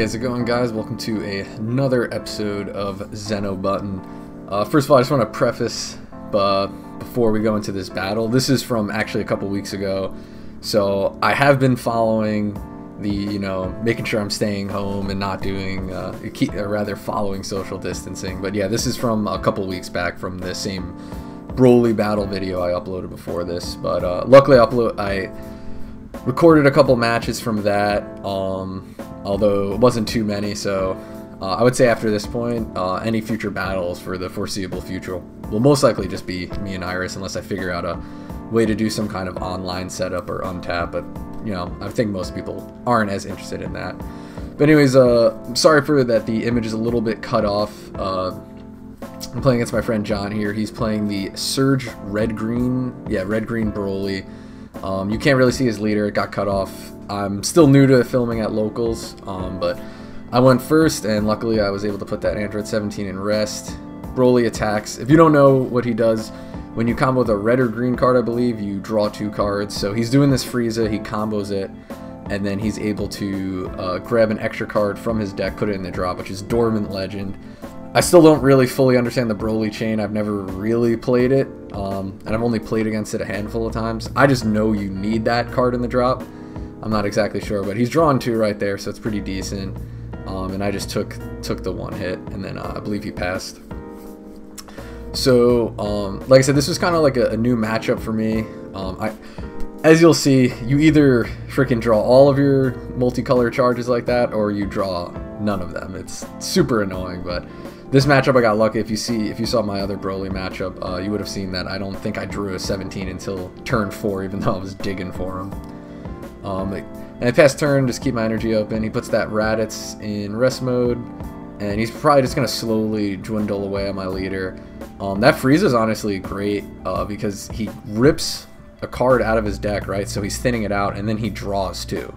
Hey, how's it going, guys? Welcome to a, another episode of Zen-Oh Button. Uh, first of all, I just want to preface uh, before we go into this battle. This is from actually a couple weeks ago, so I have been following the, you know, making sure I'm staying home and not doing, uh, keep, or rather, following social distancing. But yeah, this is from a couple weeks back from the same Broly battle video I uploaded before this. But uh, luckily, I upload I recorded a couple matches from that. Um, although it wasn't too many. So uh, I would say after this point, uh, any future battles for the foreseeable future will most likely just be me and Iris, unless I figure out a way to do some kind of online setup or untap. But you know, I think most people aren't as interested in that. But anyways, uh, sorry for that. The image is a little bit cut off. Uh, I'm playing against my friend John here. He's playing the Surge Red Green, yeah, Red Green Broly. Um, you can't really see his leader; it got cut off I'm still new to filming at locals, um, but I went first, and luckily I was able to put that Android 17 in rest. Broly attacks. If you don't know what he does, when you combo the red or green card, I believe, you draw two cards. So he's doing this Frieza, he combos it, and then he's able to uh, grab an extra card from his deck, put it in the draw, which is Dormant Legend. I still don't really fully understand the Broly chain. I've never really played it, um, and I've only played against it a handful of times. I just know you need that card in the drop. I'm not exactly sure, but he's drawn two right there, so it's pretty decent. Um, and I just took took the one hit, and then uh, I believe he passed. So, um, like I said, this was kind of like a, a, new matchup for me. Um, I, as you'll see, you either freaking draw all of your multicolor charges like that, or you draw none of them. It's super annoying, but this matchup I got lucky. If you see, if you saw my other Broly matchup, uh, you would have seen that I don't think I drew a 17 until turn four, even though I was digging for him. Um, and I pass turn, just keep my energy open. He puts that Raditz in rest mode, and he's probably just to slowly dwindle away on my leader. Um, that Frieza is honestly great uh, because he rips a card out of his deck, right? So he's thinning it out, and then he draws two.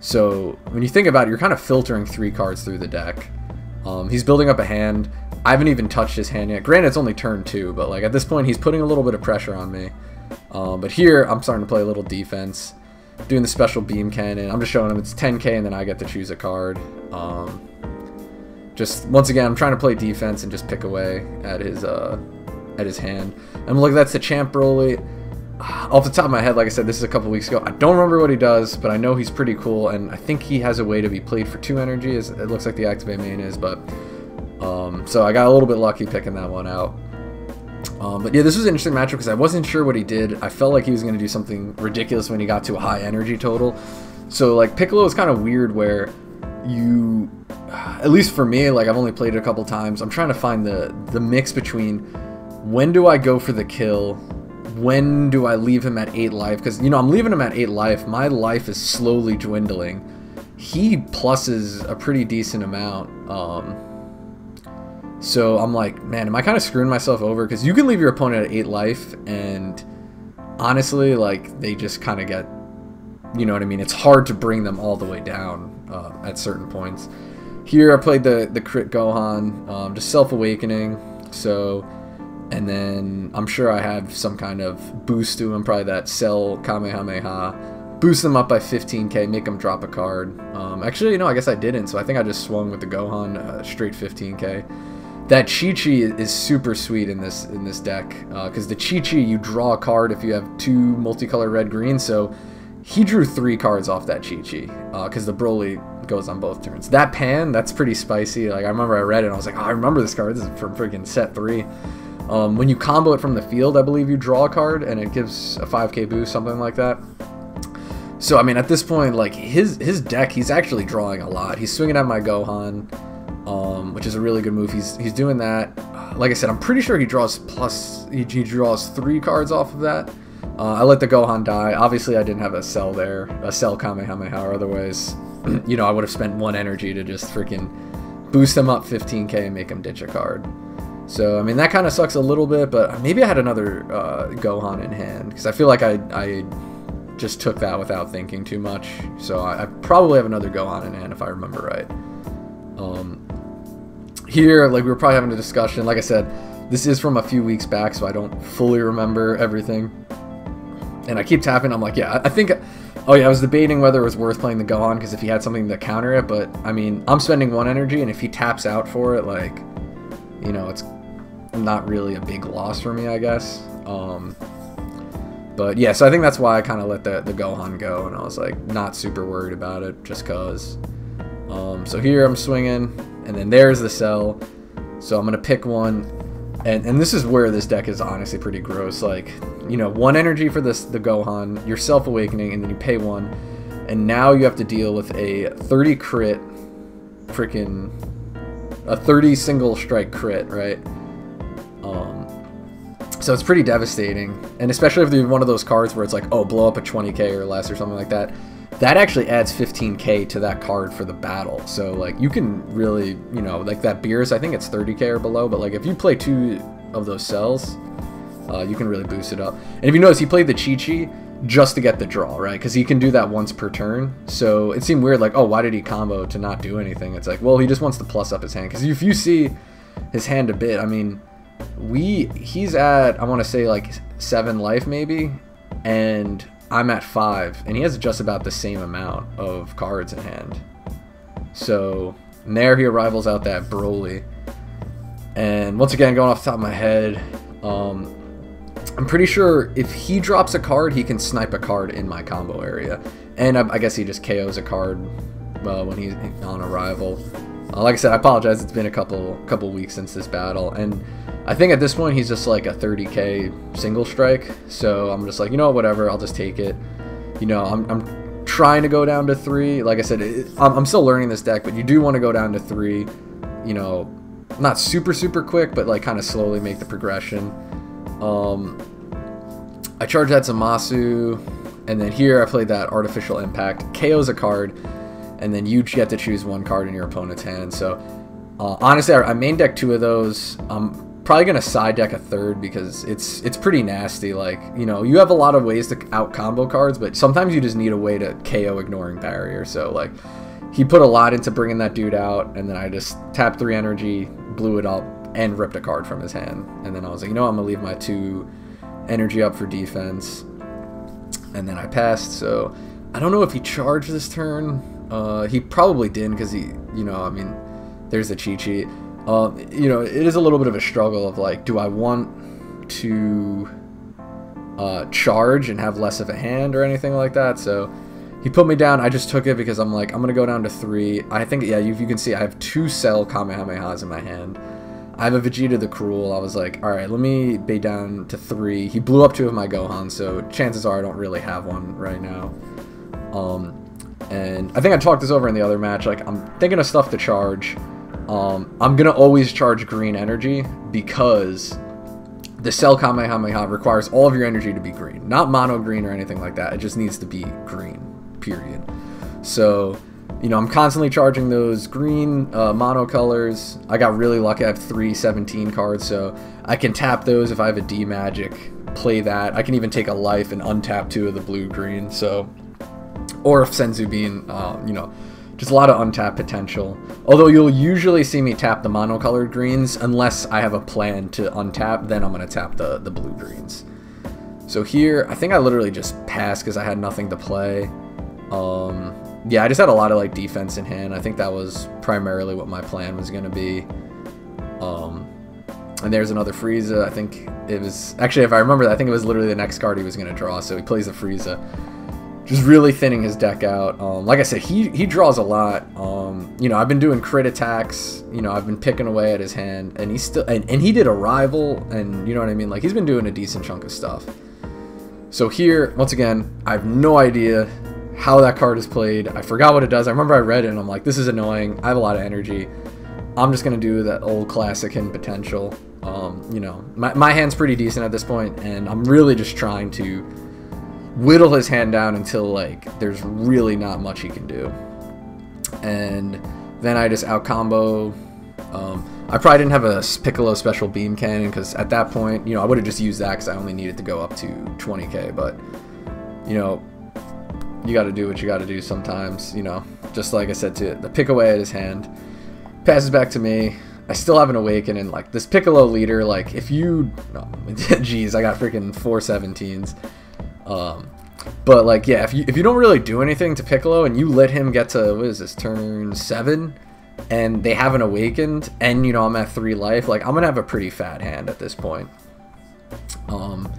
So when you think about it, you're kind of filtering three cards through the deck. Um, he's building up a hand. I haven't even touched his hand yet. Granted, it's only turn two, but like at this point, he's putting a little bit of pressure on me. Um, but here, I'm starting to play a little defense doing the special beam cannon. I'm just showing him it's 10k and then I get to choose a card. Um, just once again, I'm trying to play defense and just pick away at his uh, at his hand. And look, that's the champ Broly. Off the top of my head, like I said, this is a couple weeks ago. I don't remember what he does, but I know he's pretty cool, and I think he has a way to be played for two energy. As it looks like the activate main is, but um, so I got a little bit lucky picking that one out. Um, but yeah, this was an interesting matchup because I wasn't sure what he did. I felt like he was going to do something ridiculous when he got to a high energy total. So like Piccolo is kind of weird where you, at least for me, like I've only played it a couple times. I'm trying to find the the mix between when do I go for the kill, when do I leave him at eight life? Because you know I'm leaving him at eight life. My life is slowly dwindling. He pluses a pretty decent amount. Um, so I'm like, man, am I kind of screwing myself over? Because you can leave your opponent at 8 life, and honestly, like, they just kind of get, you know what I mean? It's hard to bring them all the way down uh, at certain points. Here, I played the, the crit Gohan, um, just self-awakening, so... And then I'm sure I have some kind of boost to him, probably that Cell Kamehameha. Boost them up by 15k, make them drop a card. Um, actually, you know, I guess I didn't, so I think I just swung with the Gohan uh, straight 15k that Chi Chi is super sweet in this in this deck because uh, the Chi Chi you draw a card if you have two multicolor red green. So he drew three cards off that Chi Chi because uh, the Broly goes on both turns. That Pan that's pretty spicy. Like I remember I read it I was like, oh, I remember this card. This is from freaking set three. Um, when you combo it from the field, I believe you draw a card and it gives a 5k boost, something like that. So I mean, at this point, like his his deck, he's actually drawing a lot. He's swinging at my Gohan um, which is a really good move. He's he's doing that. Like I said, I'm pretty sure he draws plus. He, he draws three cards off of that. Uh, I let the Gohan die. Obviously, I didn't have a cell there, a cell Kamehameha. Or otherwise, you know, I would have spent one energy to just freaking boost him up 15k and make him ditch a card. So I mean, that kind of sucks a little bit, but maybe I had another uh, Gohan in hand because I feel like I I just took that without thinking too much. So I, I probably have another Gohan in hand if I remember right. Um, here, like we were probably having a discussion. Like I said, this is from a few weeks back, so I don't fully remember everything. And I keep tapping. I'm like, yeah, I think Oh yeah, I was debating whether it was worth playing the Gohan because if he had something to counter it, but I mean, I'm spending one energy, and if he taps out for it, like, you know, it's not really a big loss for me, I guess. Um, but yeah, so I think that's why I kind of let the, the Gohan go, and I was like not super worried about it, just cause. Um, so here I'm swinging, and then there's the cell. So I'm gonna pick one, and and this is where this deck is honestly pretty gross. Like, you know, one energy for this the Gohan, your Self Awakening, and then you pay one, and now you have to deal with a 30 crit, freaking, a 30 single strike crit, right? Um, so it's pretty devastating, and especially if you're one of those cards where it's like, oh, blow up a 20k or less or something like that. That actually adds 15k to that card for the battle. So like you can really, you know, like that Beerus, I think it's 30k or below, but like if you play two of those cells, uh, you can really boost it up. And if you notice, he played the Chi Chi just to get the draw, right? Because he can do that once per turn. So it seemed weird, like, oh, why did he combo to not do anything? It's like, well, he just wants to plus up his hand. Because if you see his hand a bit, I mean, we he's at I want to say like seven life maybe, and I'm at five, and he has just about the same amount of cards in hand. So there he arrivals out that Broly, and once again going off the top of my head, um, I'm pretty sure if he drops a card, he can snipe a card in my combo area, and I, I guess he just KOs a card uh, when he's on arrival. Uh, like I said, I apologize. It's been a couple couple weeks since this battle, and I think at this point he's just like a 30k single strike. So I'm just like, you know, whatever. I'll just take it. You know, I'm, I'm trying to go down to three. Like I said, it, I'm, I'm still learning this deck, but you do want to go down to three. You know, not super super quick, but like kind of slowly make the progression. Um, I charge that Zamasu, and then here I played that Artificial Impact. KO's a card, and then you get to choose one card in your opponent's hand. So uh, honestly, I, I main deck two of those. I'm probably gonna side deck a third because it's it's pretty nasty. Like you know, you have a lot of ways to out combo cards, but sometimes you just need a way to KO ignoring barrier. So like, he put a lot into bringing that dude out, and then I just tapped three energy, blew it up, and ripped a card from his hand. And then I was like, you know, I'm gonna leave my two energy up for defense, and then I passed. So I don't know if he charged this turn. Uh, he probably didn't because he, you know, I mean, there's a cheat sheet. Um, you know, it is a little bit of a struggle of like, do I want to uh, charge and have less of a hand or anything like that? So he put me down. I just took it because I'm like, I'm gonna go down to three. I think, yeah, you, you can see I have two Cell Kamehamehas in my hand. I have a Vegeta the Cruel. I was like, all right, let me bait down to three. He blew up two of my Gohan, so chances are I don't really have one right now. Um, and I think I talked this over in the other match. Like, I'm thinking of stuff to charge. Um, I'm going to always charge green energy because the Cell Kamehameha requires all of your energy to be green. Not mono green or anything like that. It just needs to be green, period. So, you know, I'm constantly charging those green uh, mono colors. I got really lucky. I have three 17 cards, so I can tap those if I have a D magic, play that. I can even take a life and untap two of the blue green. So, or if Senzu Bean, uh, you know, just a lot of untapped potential. Although you'll usually see me tap the monocolored greens unless I have a plan to untap, then I'm going to tap the, the blue greens. So here, I think I literally just passed because I had nothing to play. Um, yeah, I just had a lot of like defense in hand. I think that was primarily what my plan was going to be. Um, and there's another Frieza. I think it was actually, if I remember, I think it was literally the next card he was going to draw. So he plays the Frieza just really thinning his deck out. Um, like I said, he he draws a lot. Um, you know, I've been doing crit attacks. You know, I've been picking away at his hand, and he still and, and he did a rival, and you know what I mean. Like he's been doing a decent chunk of stuff. So here, once again, I have no idea how that card is played. I forgot what it does. I remember I read it, and I'm like, this is annoying. I have a lot of energy. I'm just gonna do that old classic hidden potential. Um, you know, my, my hand's pretty decent at this point, and I'm really just trying to whittle his hand down until like there's really not much he can do. And then I just out combo. Um, I probably didn't have a Piccolo special beam cannon because at that point, you know, I would have just used that because I only needed to go up to 20k. But you know, you got to do what you got to do sometimes. You know, just like I said to the pick away at his hand, passes back to me. I still haven't awakened, and like this Piccolo leader, like if you, oh, geez, I got freaking four 17s. Um, but like, yeah, if you if you don't really do anything to Piccolo and you let him get to what is this turn seven, and they haven't awakened, and you know I'm at three life, like I'm gonna have a pretty fat hand at this point. Um,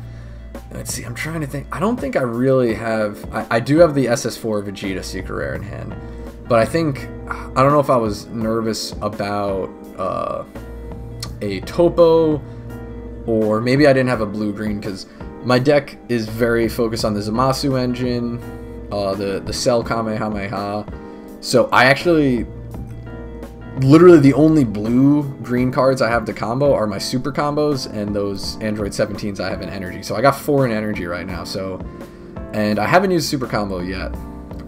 let's see, I'm trying to think. I don't think I really have. I, I do have the SS4 Vegeta Secret Rare in hand, but I think I don't know if I was nervous about uh, a Toppo, or maybe I didn't have a blue green because my deck is very focused on the Zamasu engine, uh, the the Cell Kamehameha. So I actually, literally the only blue green cards I have to combo are my super combos and those Android 17s I have in energy. So I got four in energy right now. So, and I haven't used super combo yet.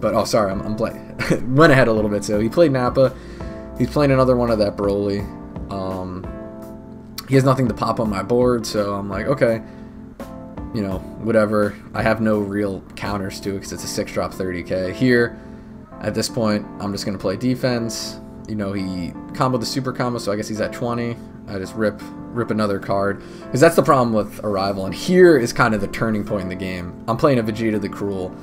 But oh, sorry, I'm, I'm playing. went ahead a little bit. So he played Nappa. He's playing another one of that Broly. Um, he has nothing to pop on my board, so I'm like, okay you know, whatever. I have no real counters to it because it's a 6 drop 30k. Here, at this point, I'm just going to play defense. You know, he comboed the super combo, so I guess he's at 20. I just rip rip another card. Because that's the problem with Arrival. And here is kind of the turning point in the game. I'm playing a Vegeta the Cruel.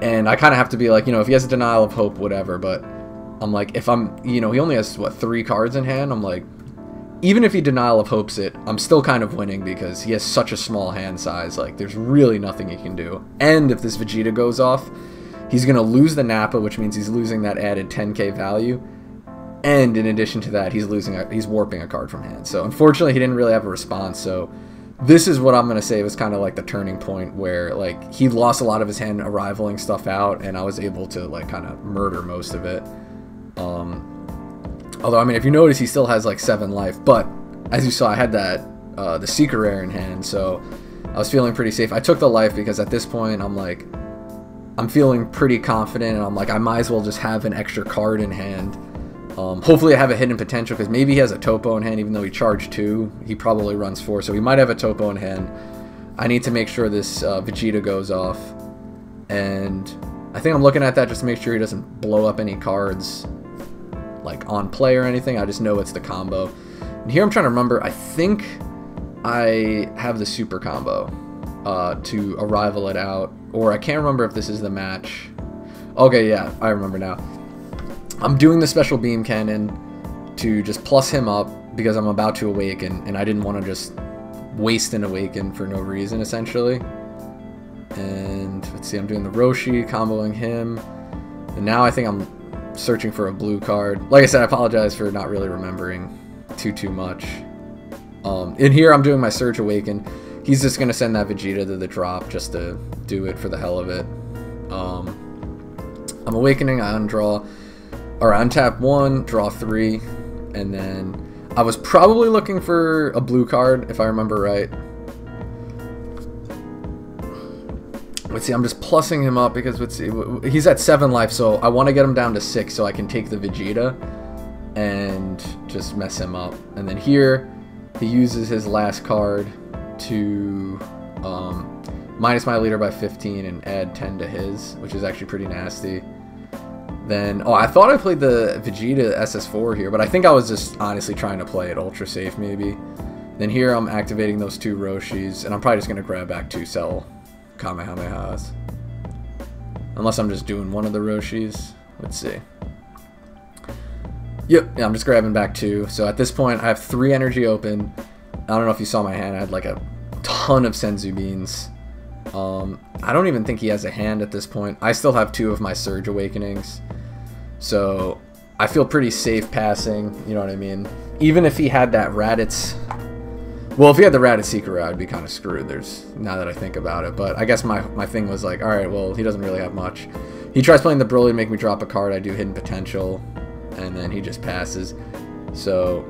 And I kind of have to be like, you know, if he has a Denial of Hope, whatever. But I'm like, if I'm, you know, he only has, what, three cards in hand? I'm like, even if he denial of hopes it, I'm still kind of winning because he has such a small hand size. Like, there's really nothing he can do. And if this Vegeta goes off, he's going to lose the Nappa, which means he's losing that added 10k value. And in addition to that, he's losing, a, he's warping a card from hand. So unfortunately, he didn't really have a response. So this is what I'm going to say was kind of like the turning point where like he lost a lot of his hand arrivaling stuff out, and I was able to like kind of murder most of it. Um, Although, I mean, if you notice, he still has like seven life. But as you saw, I had that uh, the secret rare in hand, so I was feeling pretty safe. I took the life because at this point, I'm like, I'm feeling pretty confident, and I'm like, I might as well just have an extra card in hand. Um, hopefully, I have a hidden potential because maybe he has a Toppo in hand, even though he charged two. He probably runs four, so he might have a Toppo in hand. I need to make sure this uh, Vegeta goes off, and I think I'm looking at that just to make sure he doesn't blow up any cards like on play or anything. I just know it's the combo. And here I'm trying to remember. I think I have the super combo uh, to arrival it out, or I can't remember if this is the match. Okay, yeah, I remember now. I'm doing the special beam cannon to just plus him up because I'm about to awaken, and I didn't want to just waste an awaken for no reason, essentially. And let's see, I'm doing the Roshi, comboing him. And now I think I'm searching for a blue card. Like I said, I apologize for not really remembering too, too much. Um, in here, I'm doing my Surge Awaken. He's just going to send that Vegeta to the drop just to do it for the hell of it. Um, I'm Awakening, I undraw, or untap one, draw three, and then I was probably looking for a blue card, if I remember right. Let's see, I'm just plussing him up because let's see, he's at seven life, so I want to get him down to six so I can take the Vegeta and just mess him up. And then here, he uses his last card to um, minus my leader by 15 and add 10 to his, which is actually pretty nasty. Then, oh, I thought I played the Vegeta SS4 here, but I think I was just honestly trying to play it ultra safe maybe. Then here I'm activating those two Roshis, and I'm probably just going to grab back two Cell Kamehamehas. Unless I'm just doing one of the Roshis. Let's see. Yep, yeah, I'm just grabbing back two. So at this point, I have three energy open. I don't know if you saw my hand. I had like a ton of Senzu Beans. Um, I don't even think he has a hand at this point. I still have two of my Surge Awakenings. So I feel pretty safe passing, you know what I mean? Even if he had that Raditz well, if he had the Raditz Secret I'd be kind of screwed. There's now that I think about it, but I guess my my thing was like, all right, well, he doesn't really have much. He tries playing the Broly to make me drop a card. I do hidden potential, and then he just passes. So,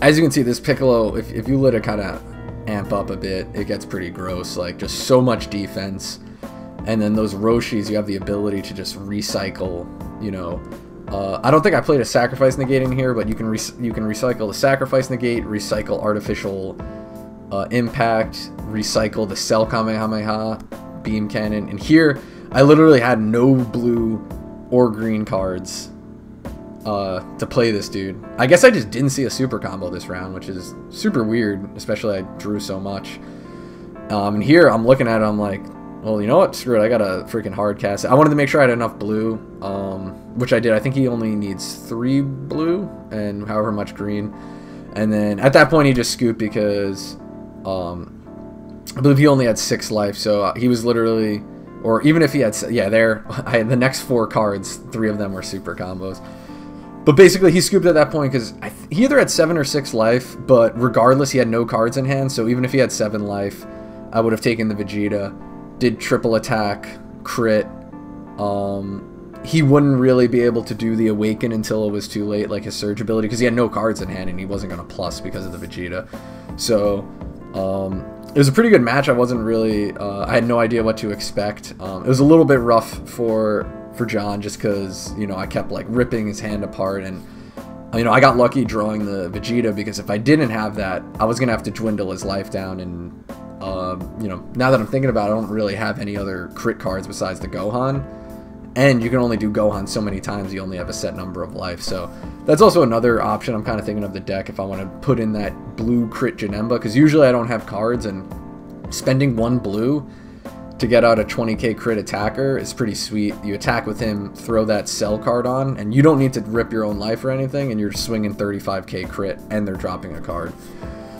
as you can see, this Piccolo, if if you let it kind of amp up a bit, it gets pretty gross. Like just so much defense, and then those Roshis, you have the ability to just recycle. You know, uh, I don't think I played a sacrifice negating here, but you can you can recycle the sacrifice negate, recycle artificial uh, impact, recycle the cell kamehameha, beam cannon, and here I literally had no blue or green cards uh, to play this dude. I guess I just didn't see a super combo this round, which is super weird, especially I drew so much. Um, and here I'm looking at it, I'm like, well, you know what? Screw it. I got a freaking hard cast. I wanted to make sure I had enough blue, um, which I did. I think he only needs three blue and however much green. And then at that point, he just scooped because um, I believe he only had six life. So uh, he was literally, or even if he had, yeah, there, I had the next four cards, three of them were super combos. But basically, he scooped at that point because he either had seven or six life, but regardless, he had no cards in hand. So even if he had seven life, I would have taken the Vegeta did triple attack, crit. Um, he wouldn't really be able to do the awaken until it was too late, like his surge ability, because he had no cards in hand and he wasn't going to plus because of the Vegeta. So um, it was a pretty good match. I wasn't really, uh, I had no idea what to expect. Um, it was a little bit rough for for John just because you know I kept like ripping his hand apart and you know I got lucky drawing the Vegeta because if I didn't have that, I was gonna have to dwindle his life down and um, you know, now that I'm thinking about it, I don't really have any other crit cards besides the Gohan. And you can only do Gohan so many times, you only have a set number of life. So that's also another option I'm kind of thinking of the deck if I want to put in that blue crit Janemba. Because usually I don't have cards, and spending one blue to get out a 20k crit attacker is pretty sweet. You attack with him, throw that Cell card on, and you don't need to rip your own life or anything, and you're swinging 35k crit, and they're dropping a card.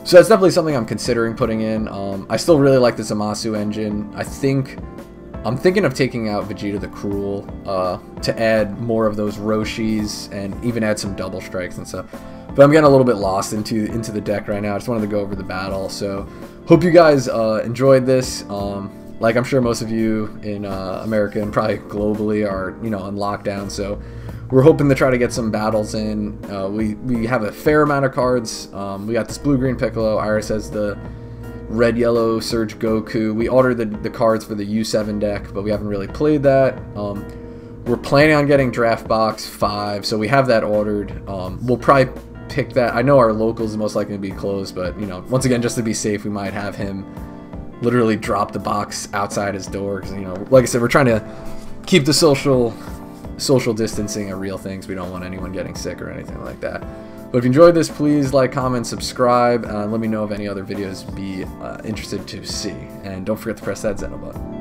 So that's definitely something I'm considering putting in. Um, I still really like the Zamasu engine. I think I'm thinking of taking out Vegeta the Cruel uh, to add more of those Roshis and even add some double strikes and stuff. But I'm getting a little bit lost into into the deck right now. I just wanted to go over the battle. So hope you guys uh, enjoyed this. Um, like I'm sure most of you in uh, America and probably globally are you know on lockdown. So we're hoping to try to get some battles in. Uh, we, we have a fair amount of cards. Um, we got this blue-green Piccolo. Iris has the red-yellow Surge Goku. We ordered the, the cards for the U7 deck, but we haven't really played that. Um, we're planning on getting Draft Box 5, so we have that ordered. Um, we'll probably pick that. I know our locals is most likely to be closed, but, you know, once again, just to be safe, we might have him literally drop the box outside his door. Because, you know, like I said, we're trying to keep the social social distancing a real things. We don't want anyone getting sick or anything like that. But if you enjoyed this, please like, comment, subscribe, uh, let me know of any other videos be uh, interested to see. And don't forget to press that Zen-Oh button.